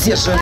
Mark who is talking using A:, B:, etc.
A: 解释。